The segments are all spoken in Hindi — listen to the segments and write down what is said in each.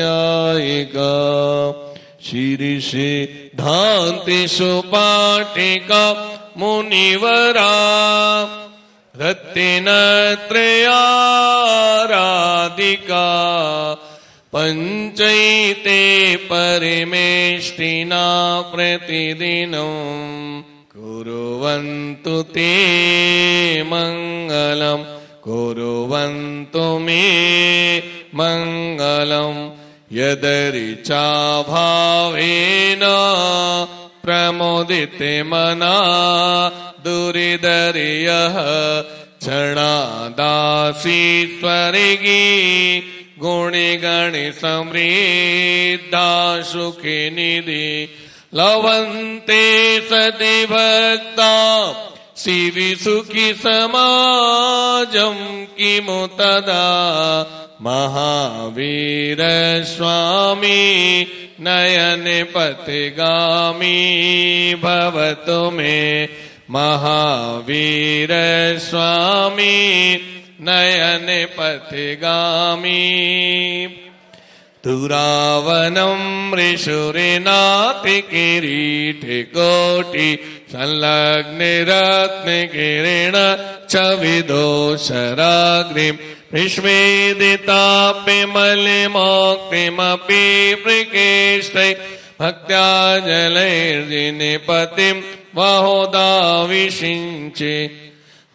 न्यायिका शीर्षिद्धान्ति सुपाटिका मुनिवरा। रत्नत्रयाराधिका पञ्चैते परमेष्टिना प्रतिदिनम् कुर्वन्तु ते मङ्गलम् कुर्वन्तु मे मङ्गलम्। यदरिचाभावेन प्रमोदिते मना दुरिदर्यः क्षणादासी स्वर्गी गुणिगणि समृद्धा सुखि निधि लवन्ते सति भक्ता शिवि सुखि समाजम् किमु तदा महावीरस्वामी नयने पतिगामी भवतु मे। महावीरस्वामी नयने पतिगामी। दुरावनं ऋषुरिनाति किरीटिकोटि संलग्नरत्नकिरेण च विदोषराग्निम्। विश्वेदिताप्यमलिमोक्तिमपि मलिमक्तिमपि प्रकेष्टै भक्त्या जलैर्जिने पतिम् बाहोदाविषिञ्चे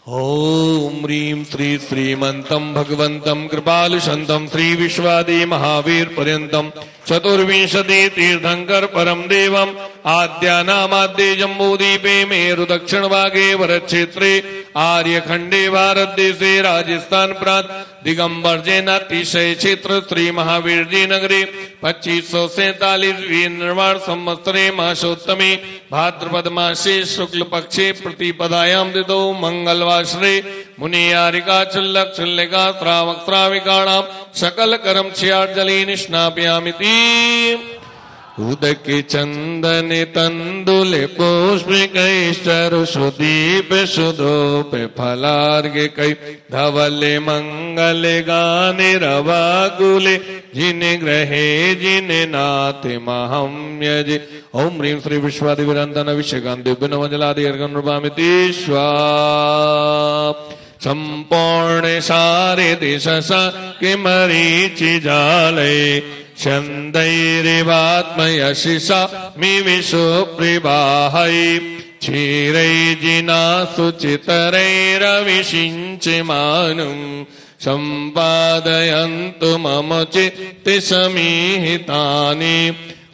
ॐ श्री श्रीमन्तम् भगवन्तम् कृपालु श्रीविश्वादि महावीरपर्यन्तम् चतुर्विंशति तीर्थङ्कर परम् देवम् आद्यानामाद्ये जम्बूदीपे मेरु दक्षिणभागे वरक्षेत्रे भारत भारतदेशे राजस्थान प्रांत दिगंबर जैन अतिशय क्षेत्र श्री महावीर जी नगरी पच्चीस सौ सैतालीस निर्माण संवत्सरे मासोत्तमे भाद्रपद मासे शुक्ल पक्षे प्रतिपदायाम दिदो मंगलवाश्रे मुनियारिका चुल्लक चुल्लिका श्रावक श्राविकाणाम सकल कर्म क्षयार्जली निष्णापयामिति उदक चंदन तंदुल पुष्प कैश्चर सुदीप सुदोप फलार्ग कई। धवल मंगल गाने रवागुले जिन ग्रहे जिन नाथ महम्यज ओम ह्रीं श्री विश्वादिविरंदन विषयकांत दिव्य नवजलादि अर्घन रूपामिति स्वा सम्पूर्णे स दिशस किमरीचिजालये छन्दैरिवात्मयसि सा मि विशुप्रिवाहै क्षीरै सम्पादयन्तु मम चित्ति समीहितानि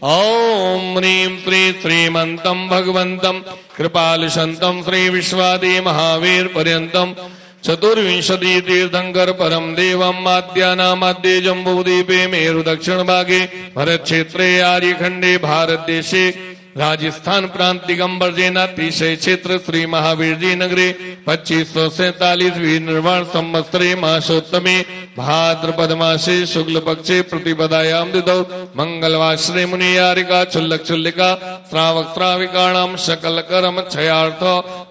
ॐ श्री श्रीमन्तम् भगवन्तम् कृपालि सन्तम् श्रीविश्वादि महावीरपर्यन्तम् चतुर्विंशति तीर्थंकर परम देवम आद्यानामाद्ये जम्बूदीपे मेरु दक्षिण भागे भरत क्षेत्रे आर्यखंडे भारत देशे राजस्थान प्रांत दिगंबर जैनातिशय क्षेत्र श्री महावीर जी नगरे पच्चीस सौ सैतालीस निर्माण संवत्सरे मासोत्तमे भाद्रपद मासे शुक्ल पक्षे प्रतिपदायाम दिदौ मंगलवाश्रे मुनियारिका चुल्लक चुल्लिका श्रावक श्राविकाणाम सकल कर्म क्षयार्थ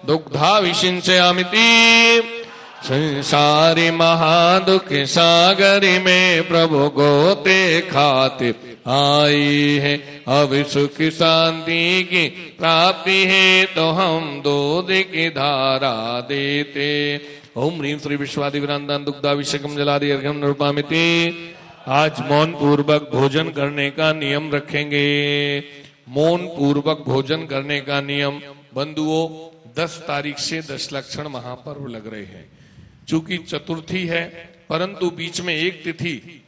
दुग्धा विशिंचयामिति संसारी महादुख सागरी में प्रभु गोते खाते आई है। अब सुख शांति की प्राप्ति है तो हम दूध की धारा देते। ओम ह्रीं श्री विश्वादि विरांदान दुग्धाभिषेकम जलादि अर्घम रूपामिति आज मौन पूर्वक भोजन करने का नियम रखेंगे। मौन पूर्वक भोजन करने का नियम, बंधुओं, दस तारीख से दस लक्षण महापर्व लग रहे हैं। चूँकि चतुर्थी है, परंतु बीच में एक तिथि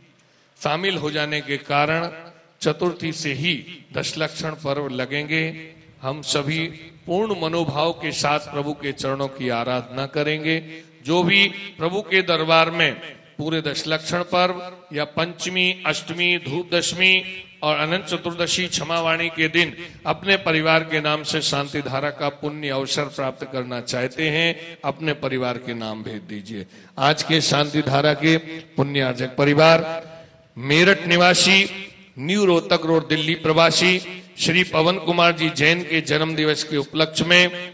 शामिल हो जाने के कारण चतुर्थी से ही दशलक्षण पर्व लगेंगे। हम सभी पूर्ण मनोभाव के साथ प्रभु के चरणों की आराधना करेंगे। जो भी प्रभु के दरबार में पूरे दशलक्षण पर्व या पंचमी, अष्टमी, धूप दशमी और अनंत चतुर्दशी क्षमावाणी के दिन अपने परिवार के नाम से शांति धारा का पुण्य अवसर प्राप्त करना चाहते हैं, अपने परिवार के नाम भेज दीजिए। आज के शांति धारा के पुण्यार्जक परिवार, मेरठ निवासी, न्यू रोहतक रोड दिल्ली प्रवासी, श्री पवन कुमार जी जैन के जन्म दिवस के उपलक्ष्य में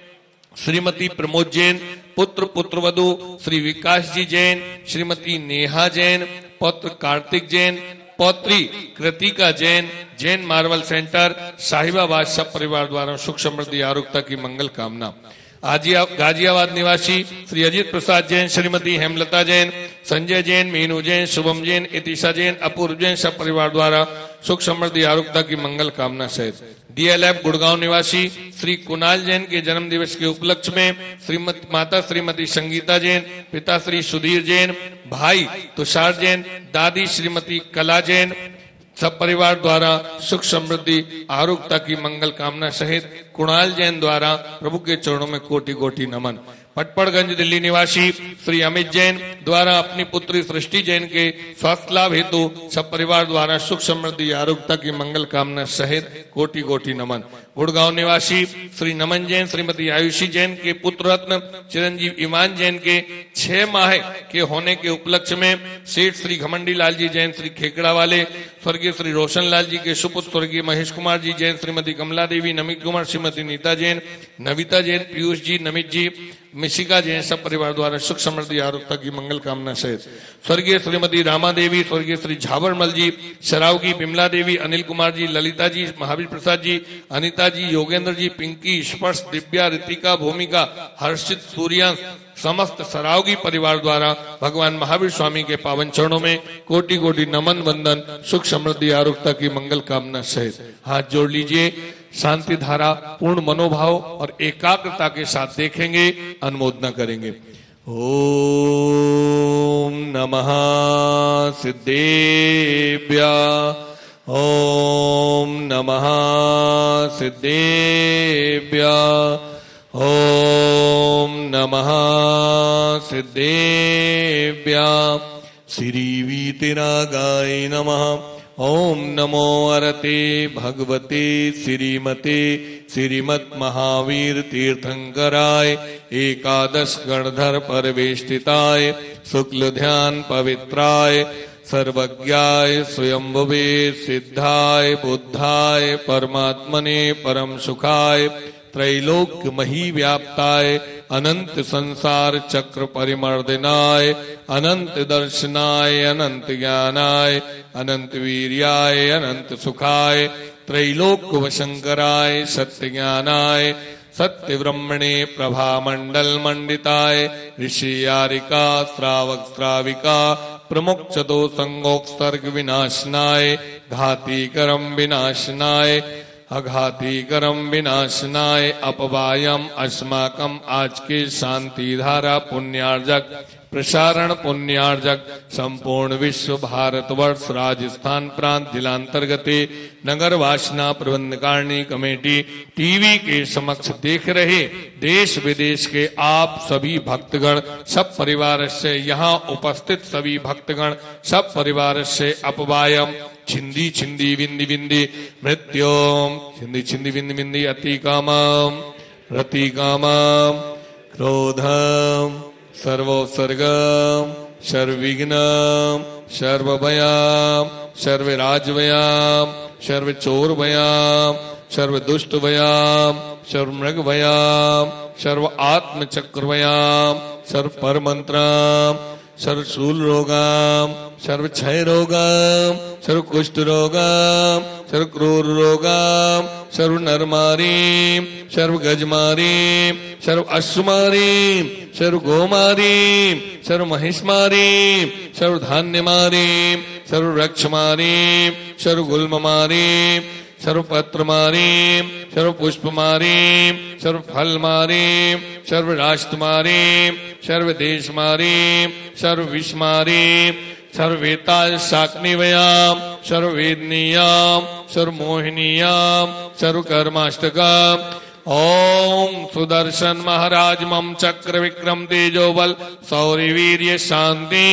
श्रीमती प्रमोद जैन, पुत्र पुत्र वधु श्री विकास जी जैन, श्रीमती नेहा जैन, पुत्र कार्तिक जैन पौत्री कृतिका जैन जैन मार्वल सेंटर, साहिबाबाद सब परिवार द्वारा सुख समृद्धि आरोग्यता की मंगल कामना। गाजियाबाद निवासी श्री अजित प्रसाद जैन, श्रीमती हेमलता जैन, संजय जैन, मीनू जैन, शुभम जैन, इतिशा जैन, अपूर्व जैन सब परिवार द्वारा सुख समृद्धि आरोग्यता की मंगल कामना सहित। डीएलएफ गुड़गांव निवासी श्री कुणाल जैन के जन्म दिवस के उपलक्ष्य में श्रीमती माता श्रीमती संगीता जैन, पिता श्री सुधीर जैन, भाई तुषार जैन, दादी श्रीमती कला जैन, सब परिवार द्वारा सुख समृद्धि, आरोग्यता की मंगल कामना सहित कुणाल जैन द्वारा प्रभु के चरणों में कोटि कोटि नमन। पटपड़गंज दिल्ली निवासी श्री अमित जैन द्वारा अपनी पुत्री सृष्टि जैन के स्वास्थ्य लाभ हेतु सब परिवार द्वारा सुख समृद्धि आरोग्यता की मंगल कामना सहित कोटि कोटि नमन। गुड़गांव निवासी श्री नमन जैन, श्रीमती आयुषी जैन के पुत्र रत्न, चिरंजीव ईमान जैन के छह माह के होने के उपलक्ष्य में सेठ श्री घमंडी लाल जी जैन श्री खेकड़ा वाले, स्वर्गीय श्री रोशन लाल जी के सुपुत्र स्वर्गीय महेश कुमार जी जैन, श्रीमती कमला देवी, नमित कुमार, श्रीमती नीता जैन, नविता जैन, पीयूष जी, नमित जी, मिशिका जैन, सब परिवार द्वारा सुख समृद्धि आरोग्यता की मंगल कामना सहित। स्वर्गीय श्रीमती रामा देवी, स्वर्गीय श्री झावरमल जी, शरावगी बिमला देवी, अनिल कुमार जी, ललिता जी, महावीर प्रसाद जी, अनिता जी योगेंद्र जी पिंकी, स्पर्श, दिव्या ऋतिका भूमिका, हर्षित, सूर्यांश, समस्त सरावगी परिवार द्वारा भगवान महावीर स्वामी के पावन चरणों में कोटि कोटि नमन, वंदन, सुख समृद्धि आरोग्यता की मंगल कामना सहित हाथ जोड़ लीजिए। शांति धारा, पूर्ण मनोभाव और एकाग्रता के साथ देखेंगे, अनुमोदना करेंगे। ओम नमः सिद्धेभ्या। ओम नमः सिद्धेभ्या। ओम नमः सिद्धेभ्या। श्रीवीतिरागाय नमः। ओम नमो अरते भगवते श्रीमते श्रीमत् महावीर तीर्थंकराय एकादश गणधर परवेष्टिताय शुक्ल ध्यान पवित्राय सर्वज्ञाय स्वयंभुवे सिद्धाय बुद्धाय परमात्मने परम सुखाय त्रैलोक्य मही व्याप्ताय अनंत संसार चक्र परिमर्दनाय अनंत दर्शनाय अनंत ज्ञानाय अनंत वीर्याय अनंत सुखाय त्रैलोक्य वशंकराय सत्य ज्ञानाय सत्य ब्रह्मणे प्रभा मंडल मंडिताय ऋषि यारिका श्रावक श्राविका प्रमुख चतो संगोत्सर्ग विनाशनाय घाती करम विनाशनाय अघाती करम विनाशनाय अपवायम, अस्माकम, आज के शांति धारा पुण्यार्जक। प्रसारण पुण्यार्जक संपूर्ण विश्व भारत वर्ष राजस्थान प्रांत जिलांतर्गत नगर वासना प्रबंधकारिणी कमेटी टीवी के समक्ष देख रहे देश विदेश के आप सभी भक्तगण, सब परिवार से यहाँ उपस्थित सभी भक्तगण, सब परिवार से अपवायम। छिंदी छिंदी विंदी विंदी मृत्योम। छिंदी छिंदी विंदी विंदी अति काम रति कामम क्रोधम। सर्वोत्सर्गम सर्विघ्न सर्वभयाम सर्वराजभयाम सर्वचोरभयाम सर्वदुष्टभयाम सर्वमृगभयाम सर्व आत्मचक्रभयाम सर्व परमंत्राम सर्व शूल रोगाम सर्व क्षय रोगाम सर्व कुष्ठ रोगाम सर्व क्रूर रोगाम सर्व नरमारीम सर्व गजमारीम सर्व अश्वमारीम सर्व गोमारीम सर्व महिषमारीम सर्व धान्यमारीम सर्व वृक्षमारीम सर्व गुल्ममारीम सर्व पत्र मारीम सर्व पुष्प मारीम सर्व फल मारीम सर्व राष्ट्र मारीम सर्व देश मारीम सर्व विश्व मारीम सर्वेता शाक्निवयाम सर्व वेदनीयाम सर्व मोहिनीयाम सर्व कर्माष्टकम ओम सुदर्शन महाराज मम चक्र विक्रम तेजो बल सौर्य वीर्य शांति।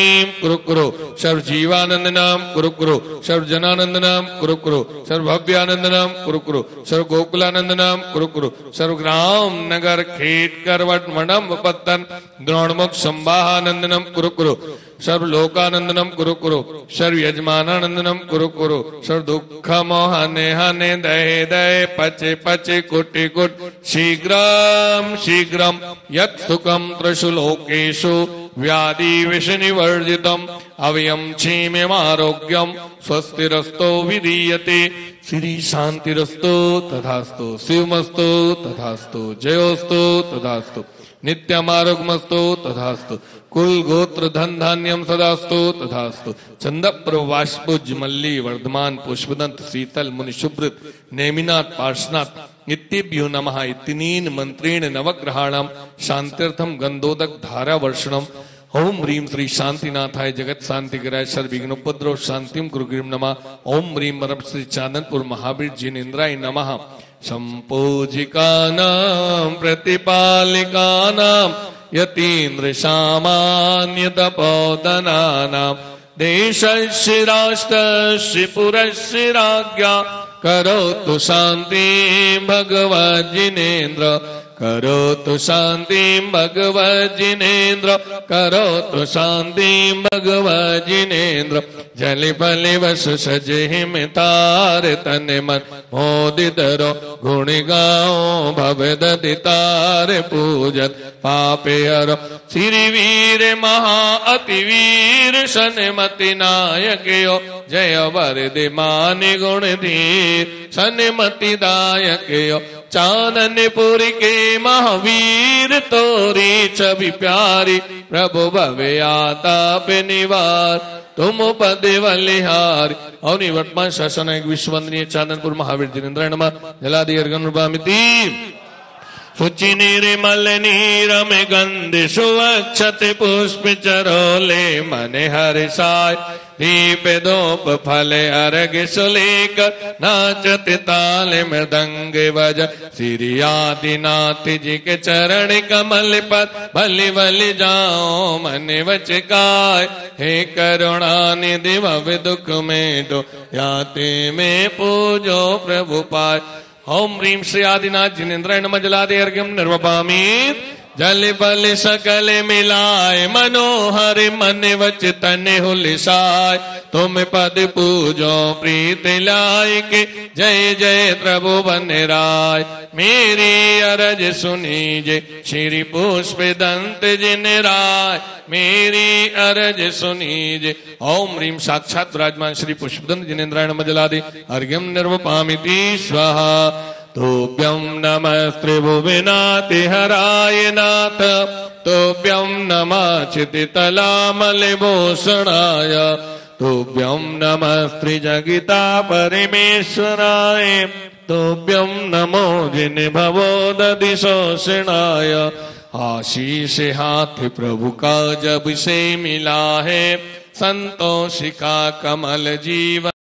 कुरु कुरु सर्व जीवानंद नाम कुरु कुरु सर्व जनानंद नाम कुरु कुरु सर्व भव्यानंद नाम कुरु कुरु सर्व गोकुलानंद नाम कुरु कुरु सर्व ग्राम नगर खेत करवट मडम पत्तन द्रोणमुख संवाहानंद नाम कुरु कुरु सर्वलोकानंदनम कुरु कुरु सर्व यजमानानंदनम कुरु कुरु सर्व दुख मोहने हने दहे दहे पचे पचे कुटि कुट। शीघ्रम शीघ्रम यत् सुखम त्रिषु लोकेषु व्याधि विषनिवर्जितम अवयम क्षीमेमारोग्यम स्वस्तिरस्तो विधीयते। श्री शांतिरस्तो तथास्तु, शिवमस्तो तथास्तु, जयोस्तु तथास्तु। नित्यमारोग्यमस्तो तथास्तु। कुल गोत्र धन धान्यम सदास्तु तथास्तु। चंद प्रवाष्पुज मल्ली वर्धमान पुष्पदंत शीतल मुनि शुभ्रत नेमिनाथ पार्शनाथ इत्यभ्यो नमः इतनीन मंत्रेण नवग्रहाणाम शांत्यर्थम गंधोदक धारा वर्षणम ओम ह्रीम श्री शांतिनाथाय जगत शांति गिराय सर विघ्नोपद्रव शांतिम गुरुगिरिम नमः। ओम ह्रीम श्री चांदनपुर महावीर जिनेन्द्राय नमः। सम्पूजिकानां प्रतिपालिकानां यतीन्द्र सामान्य तपोदनानां देशस्य राष्ट्रस्य पुरस्य राज्ञा करोतु शान्ति भगवज्जिनेन्द्र करोतु शान्तिं भगवज्जिनेन्द्र करोतु शान्तिं भगवज्जिनेन्द्र जलि बलि सजे हिम तार तन मन मोदितरो गुण गाओ भव ददि तार पूजन, पापे हरो। श्री वीर महा अति वीर सनमति नायक यो जय वरदि मानि गुण धीर सनमति दायक यो चाननपुर के महावीर, तोरी छवि प्यारी, प्रभु भवे आता निवार। तुम पदे अवनी वर्तमान शासन एक विश्ववंदनीय चांदनपुर महावीर जिनेन्द्र जलादि अर्गन शुचि निर्मल नीर में गंध सुवक्षत पुष्प चरोले मन हर साय। दीप दोप फल अर्घ सुलेक नाचत ताल मृदंग बज। श्री आदिनाथ जी के चरण कमल पर बलि बलि जाओ मन वच काय। हे करुणा निधि भव दुख में दो, याते में पूजो प्रभु पाय। ओम ह्रीम श्री आदिनाथ जिनेन्द्र नम जलादे अर्घ्यम निर्वपामी जल बल सकल मिलाय मनोहर मन वच तन हुलिसाय तुम पद पूजो, प्रीत लाय के जय जय प्रभु बन राय। मेरी अरज सुनी जे श्री पुष्प दंत जिन राय। मेरी अरज सुनी जे ओम रीम साक्षात विराजमान श्री पुष्पदंत जिनेन्द्रायण मजलादि। अर्घ्यम निर्वपामिति, स्वाहा। तुभ्यं हराय नाथ तुभ्यं नमः चितितलामलिभूषणाय तुभ्यं नमस्त्रिजगिता परमेश्वराय तुभ्यं नमो जिनभवो दधिशोषणाय आशीष हाथ प्रभु का जब से मिला है संतोषिका कमल जीवन